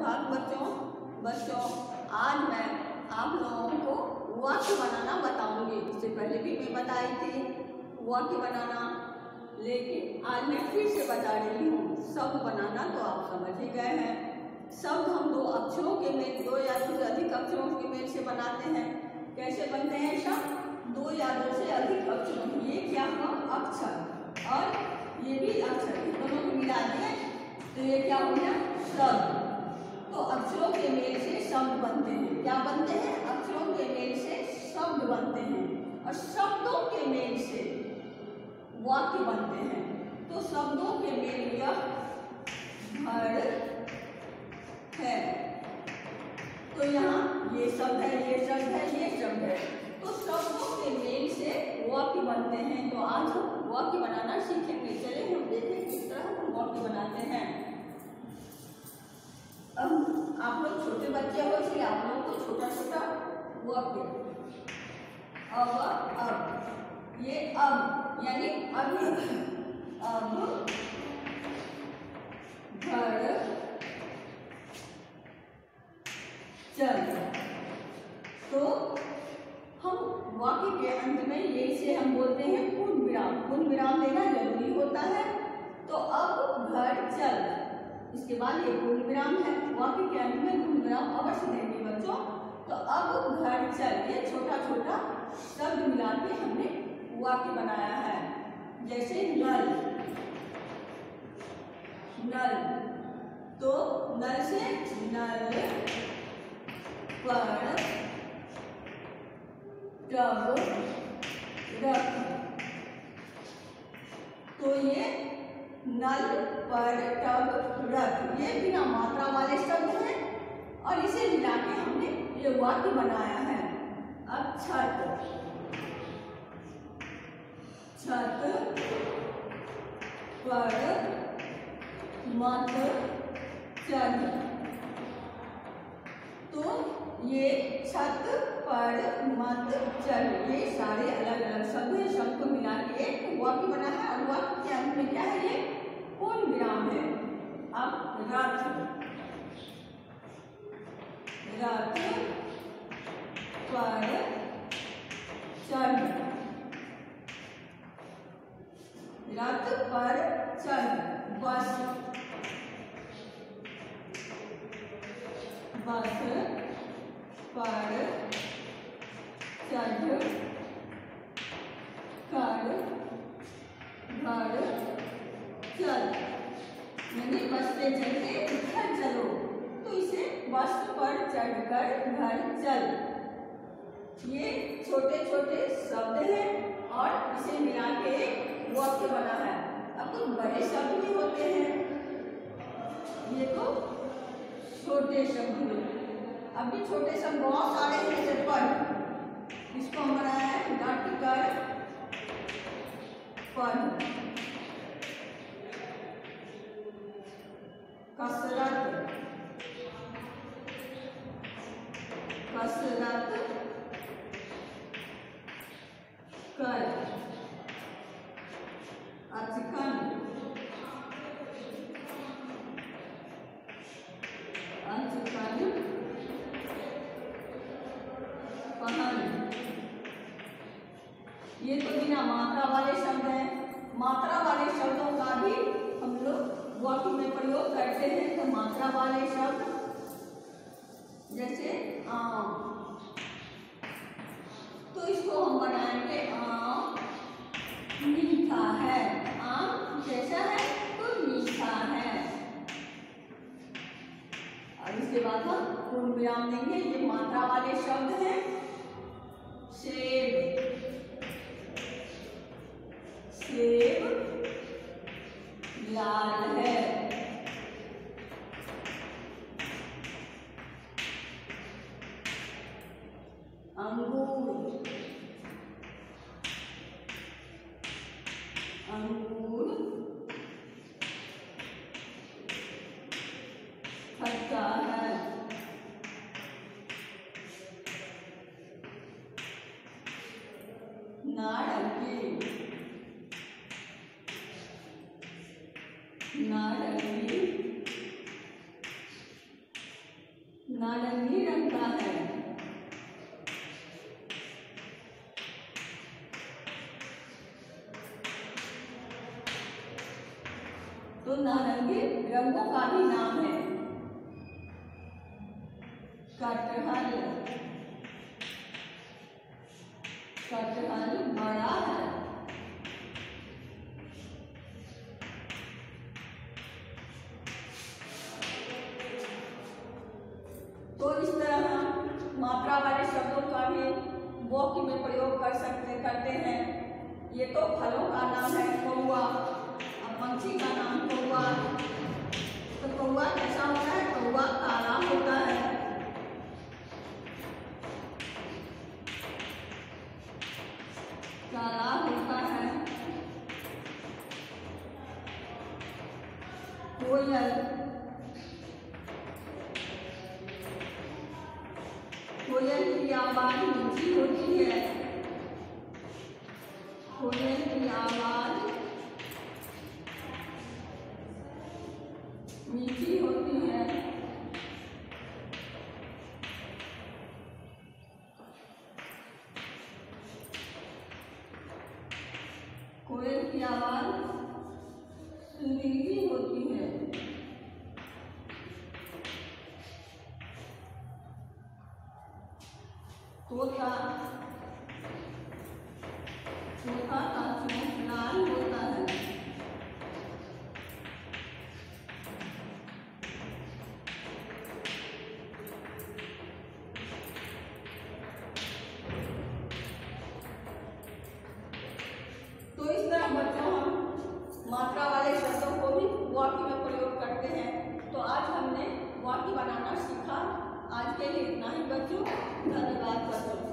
सुप्रभात बच्चों बच्चों, आज मैं आप लोगों को वाक्य बनाना बताऊँगी। इससे पहले भी मैं बताई थी, वाक्य बनाना, लेकिन आज मैं फिर से बता रही हूँ, शब्द बनाना तो आप समझ ही गए हैं। शब्द हम दो अक्षरों के मेल, दो या दो से अधिक अक्षरों के मेल से बनाते हैं। कैसे बनते हैं शब्द? दो या दो से अधिक अक्षरों। ये क्या हुआ? अक्षर। और ये भी अक्षर। दोनों को मिला दिए तो ये क्या हो गया? शब्द। तो अक्षरों के मेल से शब्द बनते हैं। क्या बनते हैं? अक्षरों के मेल से शब्द बनते हैं। और शब्दों के मेल से वाक्य बनते हैं। तो शब्दों के मेल यह घर है। तो यहाँ ये शब्द है, ये शब्द है, ये शब्द है। तो शब्दों के मेल से वाक्य बनते हैं। तो आज हम वाक्य बनाना सीखेंगे। चले हम देखें किस तरह हम वाक्य बनाते हैं। अब आप लोग छोटे बच्चे हो इसलिए आप लोगों को छोटा छोटा वाक्य अब अब, ये अब, यानी अभी अब घर चल। तो हम वाक्य के अंत में यही से हम बोलते हैं पूर्ण विराम। पूर्ण विराम देना ज़रूरी होता है। तो अब घर चल। इसके बाद ये पूर्ण विराम है। वाक्य के अंत में विराम अवश्य देंगे बच्चों। तो अब घर चल ये छोटा छोटा शब्द मिला के हमने वाक्य बनाया है। जैसे नल। नल। तो नल से नल पर रख। तो ये नल पर टब रख। ये बिना मात्रा वाले और इसे मिला के हमने वाक्य बनाया है। अब छत। छत। पर मत चढ़ तो ये छत पर मत चल ये सारे अलग अलग शब्द हैं शब्द को मिला के एक वाक्य बना है। और वाक्य के अंत में क्या है ये? पूर्ण विराम है? अब रथ रथ पर चढ़ रथ पर चढ़ बस बस पर चढ़ कर घर चल यानी बस पे घर चलो। बस पर चढ़कर घर चल। ये छोटे छोटे शब्द हैं और इसे मिला के वाक्य बना है। अब तो बड़े शब्द भी होते हैं। ये तो छोटे शब्द हुए अब भी छोटे शब्द बहुत सारे हैं जैसे पढ़ इसको हम बनाया है डट कर पढ़ पहन ये तो बिना मात्रा वाले शब्द हैं। मात्रा वाले शब्दों का भी हम लोग वाक्य में प्रयोग करते हैं तो मात्रा वाले शब्द। जैसे, आम। तो इसको हम बनाएँगे आम। मीठा है। आम जैसा है तो मीठा है। और इसके बाद हम पूर्ण विराम देंगे। ये मात्रा वाले शब्द हैं। सेब सेब लाल है। अंगूर खट्टा है नारंगी नारंगी। नारंगी रंग का है। तो नारंगी रंगों का भी नाम है। कटहल कटहल बड़ा है। वाले शब्दों का भी वाक्य में प्रयोग कर सकते, करते हैं। ये तो फलों का नाम है कौआ अब पंछी का नाम कौआ तो कौआ कैसा होता है? कौआ काला होता है। काला होता है कोयल। कोयल की आवाज़ मीठी होती है। कोयल की आवाज़ मीठी होती है। कोयल की आवाज़ सुरीली होती है। तोता तोता का चोंच लाल होता है। तो इस तरह बच्चों हम मात्रा आज के लिए इतना ही बच्चों। धन्यवाद बच्चों।